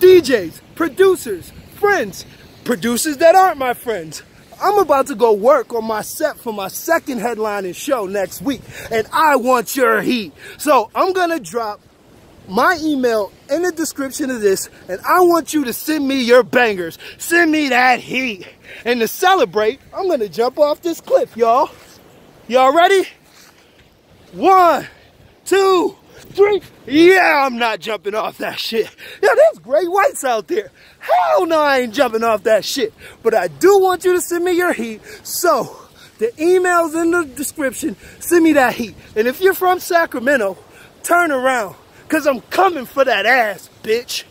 DJs, producers, friends, producers that aren't my friends. I'm about to go work on my set for my second headlining show next week, and I want your heat. So I'm gonna drop my email in the description of this, and I want you to send me your bangers. Send me that heat. And to celebrate, I'm gonna jump off this cliff, y'all. Y'all ready? One, two, three. Yeah, I'm not jumping off that shit. Yeah, there's great whites out there. Hell no, I ain't jumping off that shit. But I do want you to send me your heat. So, the email's in the description. Send me that heat. And if you're from Sacramento, turn around. Cause I'm coming for that ass, bitch.